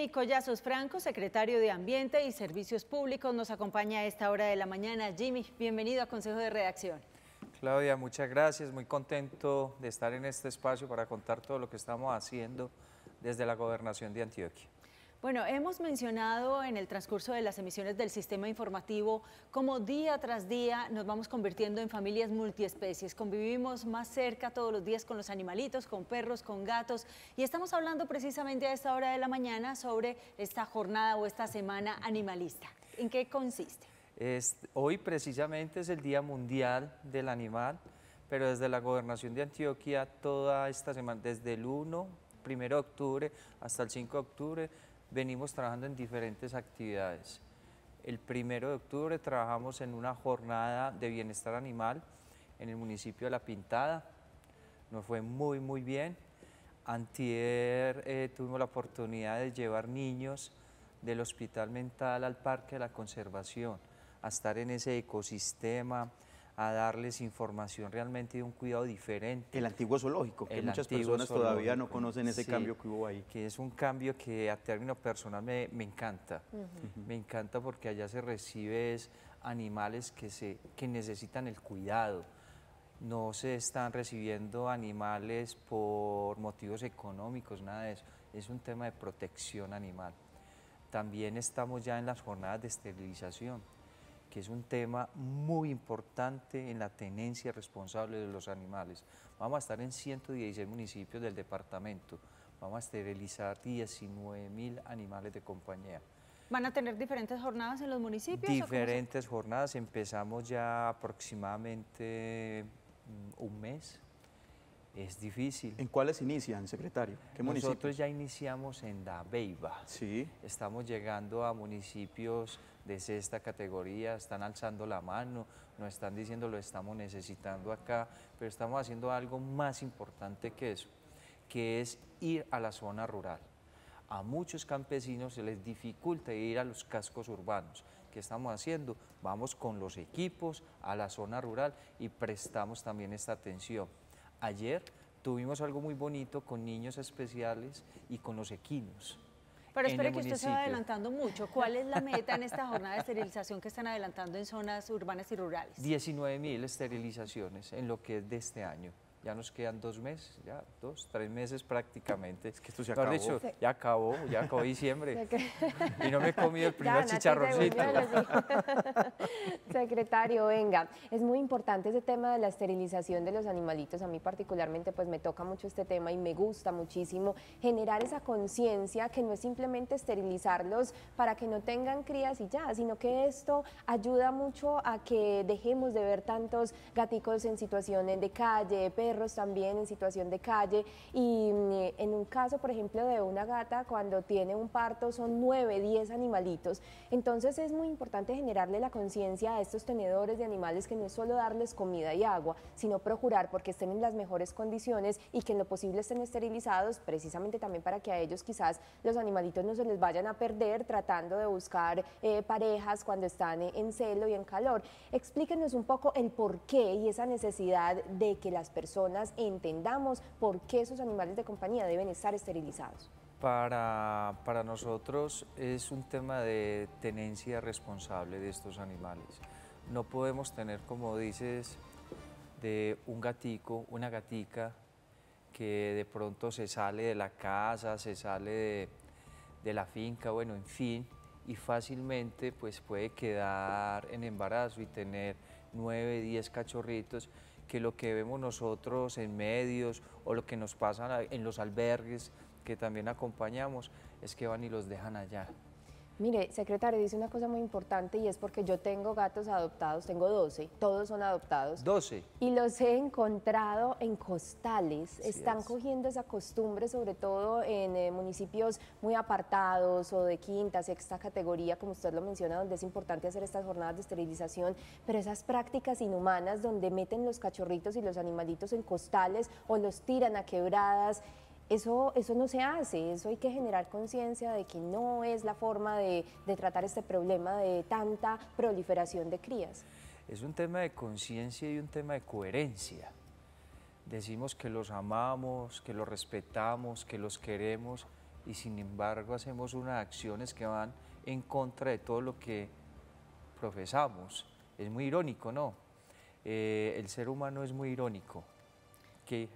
Jimmy Collazos Franco, secretario de Ambiente y Servicios Públicos, nos acompaña a esta hora de la mañana. Jimmy, bienvenido a Consejo de Redacción. Claudia, muchas gracias. Muy contento de estar en este espacio para contar todo lo que estamos haciendo desde la Gobernación de Antioquia. Bueno, hemos mencionado en el transcurso de las emisiones del sistema informativo cómo día tras día nos vamos convirtiendo en familias multiespecies. Convivimos más cerca todos los días con los animalitos, con perros, con gatos y estamos hablando precisamente a esta hora de la mañana sobre esta jornada o esta semana animalista. ¿En qué consiste? hoy precisamente es el Día Mundial del Animal, pero desde la Gobernación de Antioquia toda esta semana, desde el 1, 1 de octubre hasta el 5 de octubre, venimos trabajando en diferentes actividades. El primero de octubre trabajamos en una jornada de bienestar animal en el municipio de La Pintada. Nos fue muy, muy bien. Antier eh, tuvimos la oportunidad de llevar niños del hospital mental al Parque de la Conservación, a estar en ese ecosistema, a darles información realmente de un cuidado diferente. El antiguo zoológico, que muchas personas todavía no conocen ese cambio que hubo ahí. Que es un cambio que a término personal me, encanta. Me encanta porque allá se recibe animales que, se, que necesitan el cuidado. No se están recibiendo animales por motivos económicos, nada de eso. Es un tema de protección animal. También estamos ya en las jornadas de esterilización que es un tema muy importante en la tenencia responsable de los animales. Vamos a estar en 116 municipios del departamento, vamos a esterilizar 19 mil animales de compañía. ¿Van a tener diferentes jornadas en los municipios? Diferentes jornadas, empezamos ya aproximadamente mm, un mes es difícil. ¿En cuáles inician, secretario? ¿Qué Nosotros ya iniciamos en Beiba. Sí. Estamos llegando a municipios de sexta categoría, están alzando la mano, nos están diciendo lo estamos necesitando acá, pero estamos haciendo algo más importante que eso, que es ir a la zona rural. A muchos campesinos se les dificulta ir a los cascos urbanos. ¿Qué estamos haciendo? Vamos con los equipos a la zona rural y prestamos también esta atención Ayer tuvimos algo muy bonito con niños especiales y con los equinos. Pero espere que usted se va adelantando mucho. ¿Cuál es la meta en esta jornada de esterilización que están adelantando en zonas urbanas y rurales? 19 mil esterilizaciones en lo que es de este año ya nos quedan dos meses, ya dos, tres meses prácticamente. Es que esto se acabó. Dicho, ya acabó, ya acabó diciembre. y no me he comido el primer chicharroncito. Secretario, venga, es muy importante ese tema de la esterilización de los animalitos. A mí particularmente pues me toca mucho este tema y me gusta muchísimo generar esa conciencia que no es simplemente esterilizarlos para que no tengan crías y ya, sino que esto ayuda mucho a que dejemos de ver tantos gaticos en situaciones de calle, perros también en situación de calle y mm, en un caso, por ejemplo, de una gata, cuando tiene un parto son 9, 10 animalitos. Entonces es muy importante generarle la conciencia a estos tenedores de animales que no es solo darles comida y agua, sino procurar porque estén en las mejores condiciones y que en lo posible estén esterilizados, precisamente también para que a ellos quizás los animalitos no se les vayan a perder tratando de buscar eh, parejas cuando están en celo y en calor. Explíquenos un poco el por qué y esa necesidad de que las personas entendamos por qué esos animales de compañía deben estar esterilizados. Para, para nosotros es un tema de tenencia responsable de estos animales. No podemos tener, como dices, de un gatico, una gatica que de pronto se sale de la casa, se sale de, de, la finca, bueno, en fin, y fácilmente pues puede quedar en embarazo y tener nueve, diez cachorritos que lo que vemos nosotros en medios o lo que nos pasa en los albergues que también acompañamos es que van y los dejan allá. Mire, secretario, dice una cosa muy importante y es porque yo tengo gatos adoptados, tengo 12, todos son adoptados. 12. Y los he encontrado en costales, están cogiendo esa costumbre, sobre todo en eh, municipios muy apartados o de quinta, sexta categoría, como usted lo menciona, donde es importante hacer estas jornadas de esterilización, pero esas prácticas inhumanas donde meten los cachorritos y los animalitos en costales o los tiran a quebradas, eso, eso no se hace, eso hay que generar conciencia de que no es la forma de, tratar este problema de tanta proliferación de crías. Es un tema de conciencia y un tema de coherencia. Decimos que los amamos, que los respetamos, que los queremos y sin embargo hacemos unas acciones que van en contra de todo lo que profesamos. Es muy irónico, ¿no? Eh, el ser humano es muy irónico, que,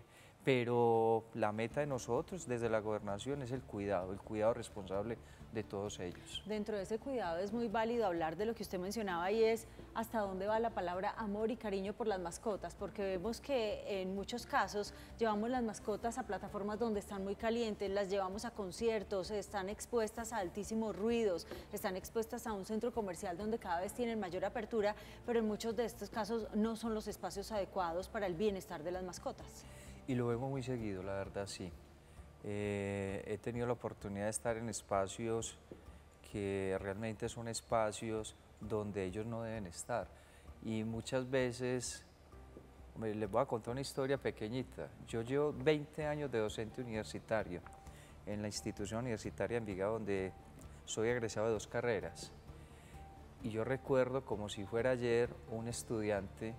pero la meta de nosotros desde la gobernación es el cuidado, el cuidado responsable de todos ellos. Dentro de ese cuidado es muy válido hablar de lo que usted mencionaba y es hasta dónde va la palabra amor y cariño por las mascotas, porque vemos que en muchos casos llevamos las mascotas a plataformas donde están muy calientes, las llevamos a conciertos, están expuestas a altísimos ruidos, están expuestas a un centro comercial donde cada vez tienen mayor apertura, pero en muchos de estos casos no son los espacios adecuados para el bienestar de las mascotas. Y lo vemos muy seguido, la verdad sí. Eh, he tenido la oportunidad de estar en espacios que realmente son espacios donde ellos no deben estar. Y muchas veces, les voy a contar una historia pequeñita. Yo llevo 20 años de docente universitario en la institución universitaria en Vigado, donde soy egresado de dos carreras. Y yo recuerdo como si fuera ayer un estudiante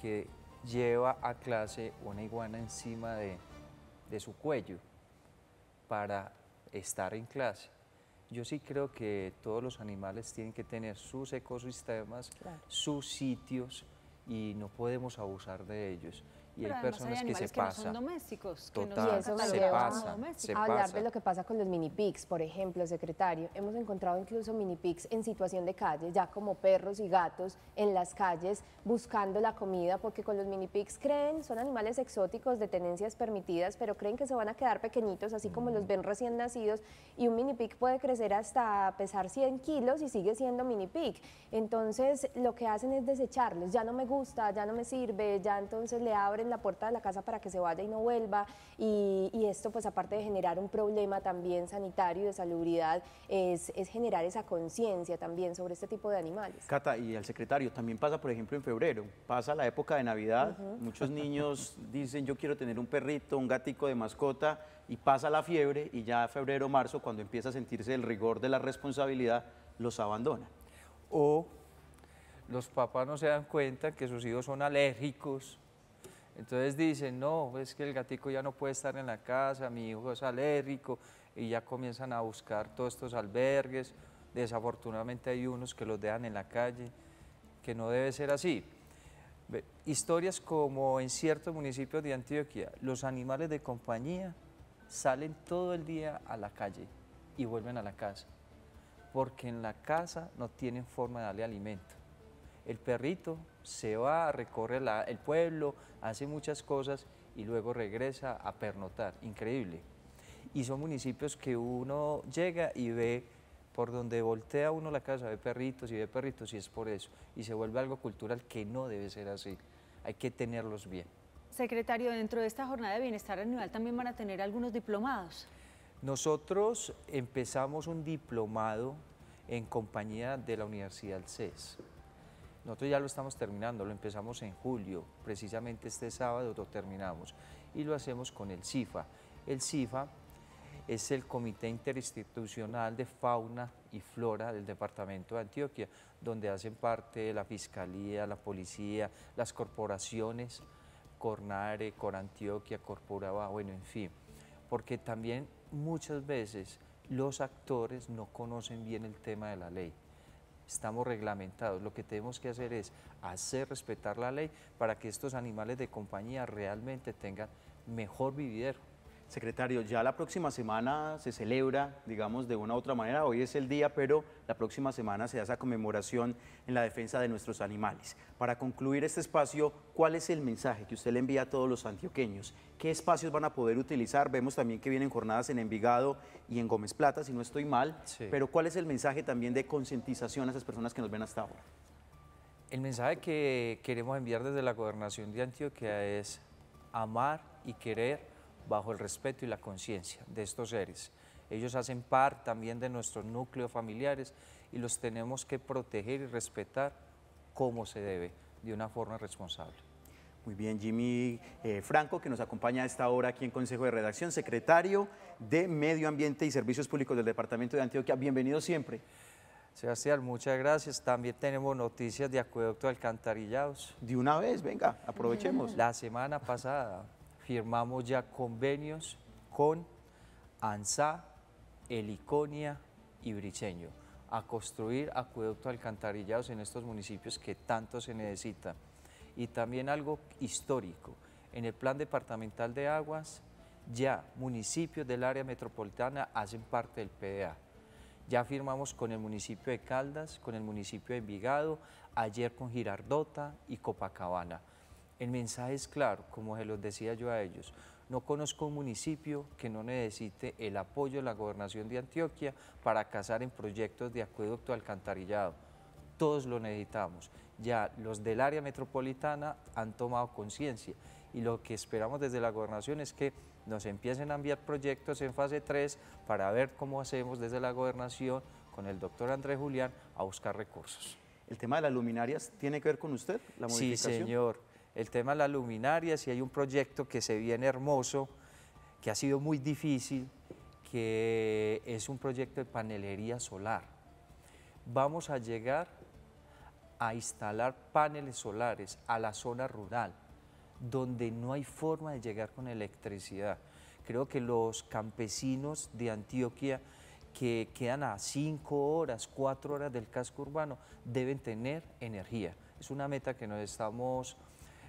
que lleva a clase una iguana encima de, de su cuello para estar en clase. Yo sí creo que todos los animales tienen que tener sus ecosistemas, sus sitios y no podemos abusar de ellos y hay personas que se pasan. son domésticos, Total, y eso se pasa, se a hablar de lo que pasa con los mini pigs, por ejemplo, secretario. Hemos encontrado incluso mini pigs en situación de calle, ya como perros y gatos en las calles buscando la comida, porque con los mini pigs creen, son animales exóticos de tenencias permitidas, pero creen que se van a quedar pequeñitos, así como los ven recién nacidos, y un mini pig puede crecer hasta pesar 100 kilos y sigue siendo mini pig. Entonces, lo que hacen es desecharlos, ya no me gusta, ya no me sirve, ya entonces le abren la puerta de la casa para que se vaya y no vuelva. Y, esto, pues aparte de generar un problema también sanitario y de salubridad, es, generar esa conciencia también sobre este tipo de animales. Cata, y al secretario, también pasa, por ejemplo, en febrero, pasa la época de Navidad, muchos niños dicen yo quiero tener un perrito, un gatico de mascota, y pasa la fiebre y ya febrero, marzo, cuando empieza a sentirse el rigor de la responsabilidad, los abandona. O los papás no se dan cuenta que sus hijos son alérgicos entonces dicen, no, es que el gatico ya no puede estar en la casa, mi hijo es alérgico, y ya comienzan a buscar todos estos albergues. Desafortunadamente hay unos que los dejan en la calle, que no debe ser así. Historias como en ciertos municipios de Antioquia, los animales de compañía salen todo el día a la calle y vuelven a la casa, porque en la casa no tienen forma de darle alimento el perrito se va, recorre el pueblo, hace muchas cosas y luego regresa a pernotar. Increíble. Y son municipios que uno llega y ve por donde voltea uno la casa, ve perritos y ve perritos y es por eso. Y se vuelve algo cultural que no debe ser así. Hay que tenerlos bien. Secretario, dentro de esta jornada de bienestar animal también van a tener algunos diplomados. Nosotros empezamos un diplomado en compañía de la Universidad del CES. Nosotros ya lo estamos terminando, lo empezamos en julio, precisamente este sábado lo terminamos y lo hacemos con el CIFA. El CIFA es el Comité Interinstitucional de Fauna y Flora del Departamento de Antioquia, donde hacen parte la Fiscalía, la Policía, las corporaciones, Cornare, Corantioquia, Corporaba, bueno, en fin, porque también muchas veces los actores no conocen bien el tema de la ley estamos reglamentados. Lo que tenemos que hacer es hacer respetar la ley para que estos animales de compañía realmente tengan mejor vividero. Secretario, ya la próxima semana se celebra, digamos, de una u otra manera, hoy es el día, pero la próxima semana se da esa conmemoración en la defensa de nuestros animales. Para concluir este espacio, ¿cuál es el mensaje que usted le envía a todos los antioqueños? ¿Qué espacios van a poder utilizar? Vemos también que vienen jornadas en Envigado y en Gómez Plata, si no estoy mal, pero ¿cuál es el mensaje también de concientización a esas personas que nos ven hasta ahora? El mensaje que queremos enviar desde la gobernación de Antioquia es amar y querer bajo el respeto y la conciencia de estos seres. Ellos hacen parte también de nuestros núcleos familiares y los tenemos que proteger y respetar como se debe, de una forma responsable. Muy bien, Jimmy eh, Franco, que nos acompaña a esta hora aquí en Consejo de Redacción, secretario de Medio Ambiente y Servicios Públicos del Departamento de Antioquia. Bienvenido siempre. Sebastián, muchas gracias. También tenemos noticias de acueducto de alcantarillados. De una vez, venga, aprovechemos. La semana pasada firmamos ya convenios con ANSA, Heliconia y Briceño, a construir acueductos alcantarillados en estos municipios que tanto se necesitan. Y también algo histórico, en el Plan Departamental de Aguas, ya municipios del área metropolitana hacen parte del PDA. Ya firmamos con el municipio de Caldas, con el municipio de Envigado, ayer con Girardota y Copacabana. El mensaje es claro, como se los decía yo a ellos, no conozco un municipio que no necesite el apoyo de la gobernación de Antioquia para casar en proyectos de acueducto alcantarillado. Todos lo necesitamos. Ya los del área metropolitana han tomado conciencia y lo que esperamos desde la gobernación es que nos empiecen a enviar proyectos en fase 3 para ver cómo hacemos desde la gobernación con el doctor Andrés Julián a buscar recursos. ¿El tema de las luminarias tiene que ver con usted, la modificación? Sí, señor el tema de las luminarias y hay un proyecto que se viene hermoso, que ha sido muy difícil, que es un proyecto de panelería solar. Vamos a llegar a instalar paneles solares a la zona rural, donde no hay forma de llegar con electricidad. Creo que los campesinos de Antioquia que quedan a cinco horas, cuatro horas del casco urbano, deben tener energía. Es una meta que nos estamos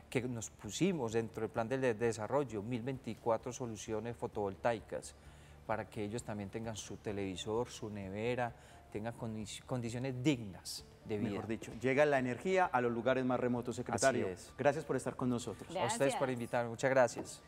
que nos pusimos dentro del plan de desarrollo, 1024 soluciones fotovoltaicas, para que ellos también tengan su televisor, su nevera, tengan condiciones dignas de vida. Mejor dicho, llega la energía a los lugares más remotos, secretario. Gracias por estar con nosotros. A ustedes por invitarme, muchas gracias.